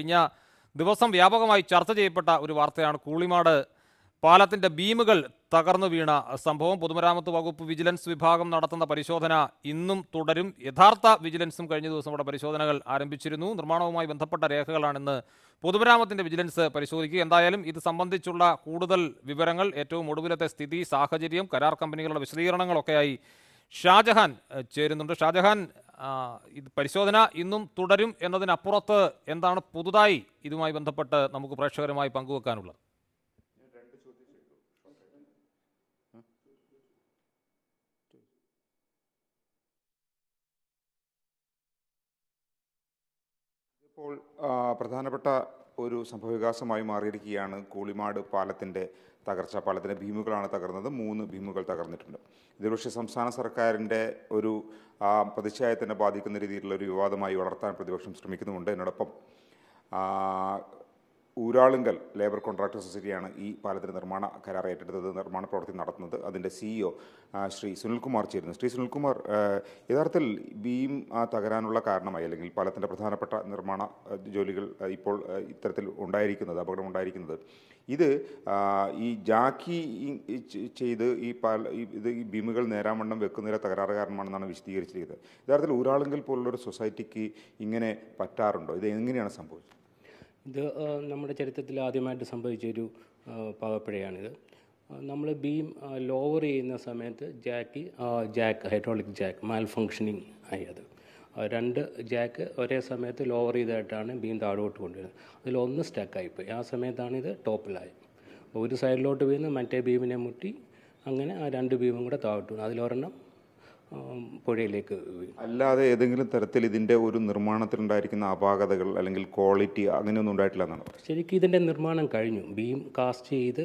കഴിഞ്ഞ ദിവസം വ്യാപകമായി ചർച്ച ചെയ്യപ്പെട്ട ഒരു വാർത്തയാണ് കൂളിമാട് പാലത്തിന്റെ ബീമുകൾ തകർന്നു വീണ സംഭവം. പൊതുമരാമത്ത് വകുപ്പ് വിജിലൻസ് വിഭാഗം നടത്തുന്ന പരിശോധന ഇന്നും തുടരും. യഥാർത്ഥ വിജിലൻസും കഴിഞ്ഞ ദിവസം ഇവിടെ പരിശോധനകൾ ആരംഭിച്ചിരുന്നു. നിർമ്മാണവുമായി ബന്ധപ്പെട്ട രേഖകളാണെന്ന് പൊതുമരാമത്തിന്റെ വിജിലൻസ് പരിശോധിക്കുക. എന്തായാലും ഇത് സംബന്ധിച്ചുള്ള കൂടുതൽ വിവരങ്ങൾ ഏറ്റവും ഒടുവിലത്തെ സ്ഥിതി സാഹചര്യം കരാർ കമ്പനികളുടെ വിശദീകരണങ്ങളൊക്കെയായി ഷാജഹാൻ ചേരുന്നുണ്ട്. ഷാജഹാൻ ഇത് പരിശോധന ഇന്നും തുടരും എന്നതിനപ്പുറത്ത് എന്താണ് പുതുതായി ഇതുമായി ബന്ധപ്പെട്ട് നമുക്ക് പ്രേക്ഷകരുമായി പങ്കുവെക്കാനുള്ളത്? ഇപ്പോൾ പ്രധാനപ്പെട്ട ഒരു സംഭവവികാസമായി മാറിയിരിക്കുകയാണ് കൂളിമാട് പാലത്തിന്റെ തകർച്ച. പാലത്തിന്റെ ഭീമുകളാണ് തകർന്നത്. മൂന്ന് ഭീമുകൾ തകർന്നിട്ടുണ്ട്. ഇത് സംസ്ഥാന സർക്കാരിന്റെ ഒരു പ്രതിഷേധത്തിനെ ബാധിക്കുന്ന രീതിയിലുള്ള ഒരു വിവാദമായി വളർത്താൻ പ്രതിപക്ഷം ശ്രമിക്കുന്നുമുണ്ട്. എന്നോടൊപ്പം ഊരാളുങ്കൽ ലേബർ കോൺട്രാക്ടർ സൊസൈറ്റിയാണ് ഈ പാലത്തിന്റെ നിർമ്മാണ കരാർ ഏറ്റെടുത്തത് നിർമ്മാണ പ്രവൃത്തി നടത്തുന്നത്. അതിന്റെ സിഇഒ ശ്രീ സുനിൽകുമാർ ചേരുന്നു. ശ്രീ സുനിൽകുമാർ യഥാർത്ഥത്തിൽ ബീം തകരാനുള്ള കാരണമായി അല്ലെങ്കിൽ പാലത്തിന്റെ പ്രധാനപ്പെട്ട നിർമ്മാണ ജോലികൾ ഇപ്പോൾ ഇത്തരത്തിൽ ഉണ്ടായിരിക്കുന്നത് അപകടം ഉണ്ടായിരിക്കുന്നത് ഇത് ഈ ജാക്കി ചെയ്ത് ഈ പാല ഇത് ഈ ബീമുകൾ നേരാമണ്ണം വെക്കുന്നതിലെ തകരാറ് കാരണമാണെന്നാണ് വിശദീകരിച്ചിരിക്കുന്നത്. യഥാർത്ഥത്തിൽ ഊരാളുങ്കൽ പോലുള്ളൊരു സൊസൈറ്റിക്ക് ഇങ്ങനെ പറ്റാറുണ്ടോ? ഇത് എങ്ങനെയാണ് സംഭവിച്ചത്? ഇത് നമ്മുടെ ചരിത്രത്തിൽ ആദ്യമായിട്ട് സംഭവിച്ചൊരു ആ, പാവപ്പിഴയാണിത്. നമ്മൾ ബീം ലോവർ ചെയ്യുന്ന സമയത്ത് jack jack hydraulic jack malfunctioning ആയി അത്. രണ്ട് ജാക്ക് ഒരേ സമയത്ത് ലോവർ ചെയ്തായിട്ടാണ് ബീം താഴോട്ട് കൊണ്ടുവരുന്നത്. അതിലൊന്ന് സ്റ്റക്കായിപ്പോയി ആ സമയത്താണ് ഇത് ടോപ്പിലായി ഒരു സൈഡിലോട്ട് വീണ് മറ്റേ ബീമിനെ മുട്ടി അങ്ങനെ ആ രണ്ട് ബീമും കൂടെ താഴോട്ട് വീണു. അതിലൊരെണ്ണം പുഴയിലേക്ക് അല്ലാതെ ഏതെങ്കിലും തരത്തിൽ ഇതിന്റെ ഒരു നിർമ്മാണത്തിലുണ്ടായിരിക്കുന്ന അപാകതകൾ അല്ലെങ്കിൽ ക്വാളിറ്റി അങ്ങനെയൊന്നും ഉണ്ടായിട്ടില്ല എന്നാണ് ശരിക്കും ഇതിന്റെ നിർമ്മാണം കഴിഞ്ഞു. ബീം കാസ്റ്റ് ചെയ്ത്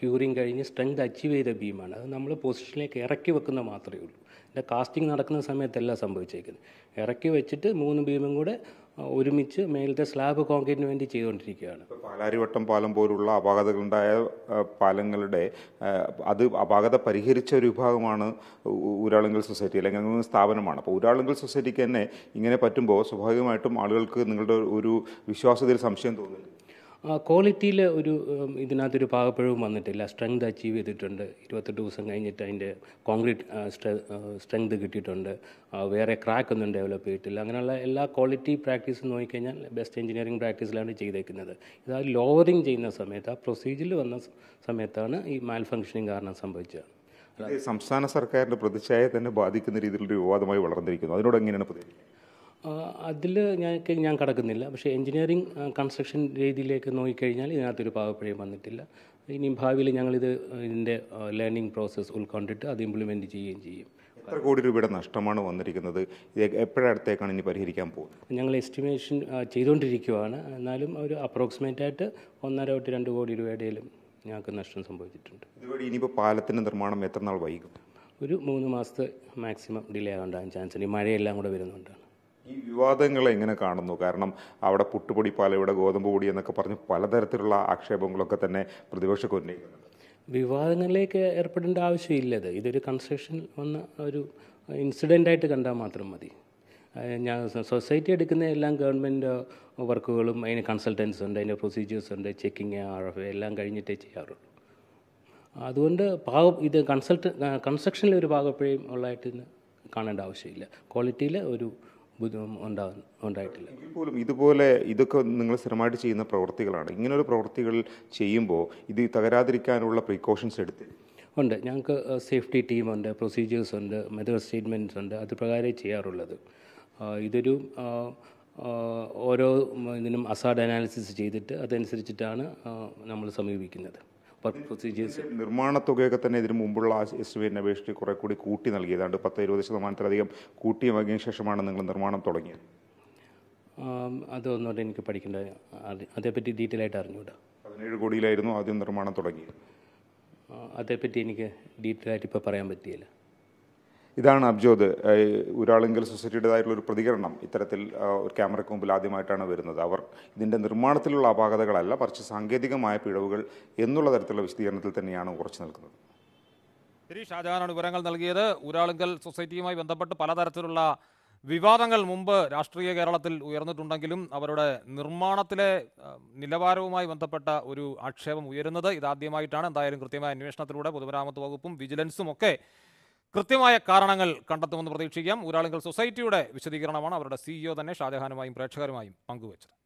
ക്യൂറിങ് കഴിഞ്ഞ് സ്ട്രെങ്ത് അച്ചീവ് ചെയ്ത ബീമാണ്. അത് നമ്മൾ പൊസിഷനിലേക്ക് ഇറക്കി വെക്കുന്ന മാത്രമേ ഉള്ളൂ. ഇതിന്റെ കാസ്റ്റിംഗ് നടക്കുന്ന സമയത്തല്ല സംഭവിച്ചേക്കുന്നത്. ഇറക്കി വെച്ചിട്ട് മൂന്ന് ബീമും കൂടെ ഒരുമിച്ച് മേലത്തെ സ്ലാബ് കോൺക്രീറ്റിന് വേണ്ടി ചെയ്തുകൊണ്ടിരിക്കുകയാണ്. പാലാരിവട്ടം പാലം പോലുള്ള അപാകതകളുണ്ടായ പാലങ്ങളുടെ അത് അപാകത പരിഹരിച്ച ഒരു വിഭാഗമാണ് ഊരാളുങ്കൽ സൊസൈറ്റി അല്ലെങ്കിൽ സ്ഥാപനമാണ്. അപ്പോൾ ഊരാളുങ്കൽ സൊസൈറ്റിക്ക് തന്നെ ഇങ്ങനെ പറ്റുമ്പോൾ സ്വാഭാവികമായിട്ടും ആളുകൾക്ക് നിങ്ങളുടെ ഒരു വിശ്വാസത്തിൽ സംശയം തോന്നുന്നു ക്വാളിറ്റിയിൽ ഒരു ഇതിനകത്തൊരു പാകപ്പിഴവും വന്നിട്ടില്ല. സ്ട്രെങ്ത് അച്ചീവ് ചെയ്തിട്ടുണ്ട്. ഇരുപത്തെട്ട് ദിവസം കഴിഞ്ഞിട്ട് അതിന്റെ കോൺക്രീറ്റ് സ്ട്രെങ്ത് കിട്ടിയിട്ടുണ്ട്. വേറെ ക്രാക്ക് ഒന്നും ഡെവലപ്പ് ചെയ്തിട്ടില്ല. അങ്ങനെയുള്ള എല്ലാ ക്വാളിറ്റി പ്രാക്ടീസും നോക്കിക്കഴിഞ്ഞാൽ ബെസ്റ്റ് എഞ്ചിനീയറിംഗ് പ്രാക്ടീസിലാണ് ചെയ്തേക്കുന്നത്. ഇത് ആ ലോവറിങ് ചെയ്യുന്ന സമയത്ത് ആ പ്രൊസീജിയർ വന്ന സമയത്താണ് ഈ മാൽ ഫങ്ഷനിങ് കാരണം സംഭവിച്ചത്. സംസ്ഥാന സർക്കാരിന്റെ പ്രതിച്ഛായ തന്നെ ബാധിക്കുന്ന രീതിയിലൊരു വിവാദമായി വളർന്നിരിക്കുന്നു. അതിനോട് എങ്ങനെയാണ് പ്രതികരിക്കുന്നത്? അതിൽ ഞാൻ ഞാൻ കടക്കുന്നില്ല. പക്ഷേ എഞ്ചിനീയറിംഗ് കൺസ്ട്രക്ഷൻ രീതിയിലേക്ക് നോക്കിക്കഴിഞ്ഞാൽ ഇതിനകത്തൊരു പാകപ്പിഴയും വന്നിട്ടില്ല. ഇനി ഭാവിയിൽ ഞങ്ങളിത് ഇതിന്റെ ലേണിംഗ് പ്രോസസ്സ് ഉൾക്കൊണ്ടിട്ട് അത് ഇംപ്ലിമെന്റ് ചെയ്യുകയും ചെയ്യും. എത്ര കോടി രൂപയുടെ നഷ്ടമാണ് വന്നിരിക്കുന്നത്? ഇത് എപ്പോഴടുത്തേക്കാണ് ഇനി പരിഹരിക്കാൻ പോകുന്നത്? ഞങ്ങൾ എസ്റ്റിമേഷൻ ചെയ്തുകൊണ്ടിരിക്കുകയാണ് എന്നാലും ഒരു അപ്രോക്സിമേറ്റ് ആയിട്ട് ഒന്നര തൊട്ട് രണ്ട് കോടി രൂപയുടെയിലും ഞങ്ങൾക്ക് നഷ്ടം സംഭവിച്ചിട്ടുണ്ട്. ഇതുവഴി ഇനിയിപ്പോൾ പാലത്തിന്റെ നിർമ്മാണം എത്ര നാൾ വൈകും? ഒരു മൂന്ന് മാസത്തെ മാക്സിമം ഡിലേ ആകാൻ ചാൻസ് ഉണ്ട്. ഈ മഴയെല്ലാം കൂടെ വരുന്നുണ്ട്. ഈ വിവാദങ്ങളെ എങ്ങനെ കാണുന്നു. കാരണം അവിടെ പുട്ടുപൊടി പാല ഇവിടെ ഗോതമ്പ് പൊടി എന്നൊക്കെ പറഞ്ഞ് പലതരത്തിലുള്ള ആക്ഷേപങ്ങളൊക്കെ തന്നെ പ്രതിപക്ഷക്ക് ഉന്നയിക്കുന്നുണ്ട്. വിവാദങ്ങളിലേക്ക് ഏർപ്പെടേണ്ട ആവശ്യമില്ലത് ഇതൊരു കൺസ്ട്രക്ഷൻ വന്ന ഒരു ഇൻസിഡന്റ് ആയിട്ട് കണ്ടാൽ മാത്രം മതി. ഞാൻ സൊസൈറ്റി എടുക്കുന്ന എല്ലാം ഗവൺമെന്റ് വർക്കുകളും അതിന് കൺസൾട്ടൻസ് ഉണ്ട് അതിന്റെ പ്രൊസീജിയേഴ്സ് ഉണ്ട് ചെക്കിങ് എല്ലാം കഴിഞ്ഞിട്ടേ ചെയ്യാറുള്ളൂ. അതുകൊണ്ട് പാകം ഇത് കൺസൾട്ട് കൺസ്ട്രക്ഷനിൽ ഒരു ഭാഗപ്പോഴും ഉള്ളതായിട്ട് കാണേണ്ട ആവശ്യമില്ല. ക്വാളിറ്റിയിൽ ഒരു ബുദ്ധിമുട്ട് ഉണ്ടാ ഉണ്ടായിട്ടില്ല. പോലും ഇതുപോലെ ഇതൊക്കെ നിങ്ങൾ സ്ഥിരമായിട്ട് ചെയ്യുന്ന പ്രവൃത്തികളാണ്. ഇങ്ങനൊരു പ്രവൃത്തികൾ ചെയ്യുമ്പോൾ ഇത് തകരാതിരിക്കാനുള്ള പ്രിക്കോഷൻസ് എടുത്ത്. ഉണ്ട്. ഞങ്ങൾക്ക് സേഫ്റ്റി ടീമുണ്ട് പ്രൊസീജിയേഴ്സ് ഉണ്ട് മെത്തേഡ് സ്റ്റേറ്റ്മെന്റ്സ് ഉണ്ട്. അത് പ്രകാരമേ ചെയ്യാറുള്ളത്. ഇതൊരു ഓരോ ഇതിനും അസാഡ് അനാലിസിസ് ചെയ്തിട്ട് അതനുസരിച്ചിട്ടാണ് നമ്മൾ സമീപിക്കുന്നത്. പ്രൊസീജിയേഴ്സ് നിർമ്മാണ തുകയൊക്കെ തന്നെ ഇതിനു മുമ്പുള്ള എസ്റ്റിമേറ്റിനെ അപേക്ഷിച്ച് കുറെ കൂടി കൂട്ടി നൽകി ഏതാണ്ട് പത്ത് ഇരുപത് ശതമാനത്തിലധികം കൂട്ടി വാങ്ങിയ ശേഷമാണ് നിങ്ങൾ നിർമ്മാണം തുടങ്ങിയത്. അതൊന്നും എനിക്ക് പഠിക്കേണ്ട അതേപ്പറ്റി ഡീറ്റെയിൽ ആയിട്ട് അറിഞ്ഞൂടാ പതിനേഴ് കോടിയിലായിരുന്നു ആദ്യം നിർമ്മാണം തുടങ്ങിയത്. അതേപ്പറ്റി എനിക്ക് ഡീറ്റെയിൽ ആയിട്ട് ഇപ്പോൾ പറയാൻ പറ്റിയില്ല. ഇതാണ് അബ്ജോദ്. ഒരാളെങ്കിൽ സൊസൈറ്റിയുടേതായിട്ടുള്ള ഒരു പ്രതികരണം. ഇത്തരത്തിൽ ഒരു ക്യാമറയ്ക്ക് മുമ്പിൽ ആദ്യമായിട്ടാണ് വരുന്നത്. അവർ ഇതിന്റെ നിർമ്മാണത്തിലുള്ള അപാകതകളല്ല മറിച്ച് സാങ്കേതികമായ പിഴവുകൾ എന്നുള്ള തരത്തിലുള്ള വിശദീകരണത്തിൽ തന്നെയാണ് ഉറച്ചു നിൽക്കുന്നത്. ശരി ഷാജഹാനാണ് വിവരങ്ങൾ നൽകിയത്. ഊരാളുങ്കൽ സൊസൈറ്റിയുമായി ബന്ധപ്പെട്ട് പലതരത്തിലുള്ള വിവാദങ്ങൾ മുമ്പ് രാഷ്ട്രീയ കേരളത്തിൽ ഉയർന്നിട്ടുണ്ടെങ്കിലും അവരുടെ നിർമ്മാണത്തിലെ നിലവാരവുമായി ബന്ധപ്പെട്ട ഒരു ആക്ഷേപം ഉയരുന്നത് ഇതാദ്യമായിട്ടാണ്. എന്തായാലും കൃത്യമായ അന്വേഷണത്തിലൂടെ പൊതുമരാമത്ത് വകുപ്പും വിജിലൻസും ഒക്കെ കൃത്യമായ കാരണങ്ങൾ കണ്ടെത്തുമെന്ന് പ്രതീക്ഷിക്കാം. ഊരാളുങ്കൽ സൊസൈറ്റിയുടെ വിശദീകരണമാണ് അവരുടെ സിഇഒ തന്നെ ഷാജഹാനുമായും പ്രേക്ഷകരുമായും പങ്കുവച്ചത്.